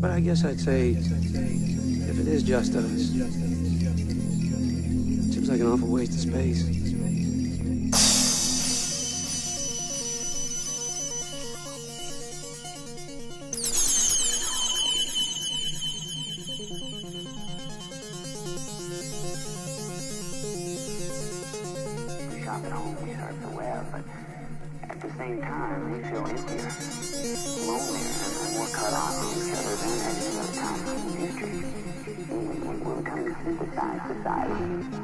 But I guess I'd say, if it is just us, it seems like an awful waste of space. We shop at home, we surf the web, but at the same time, we feel emptier, becoming a synthesized society.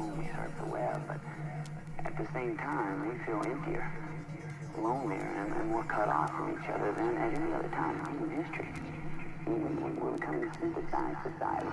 we web, but at the same time, we feel emptier, lonelier, and, and more cut off from each other than at any other time in human history. We're becoming a synthesized society.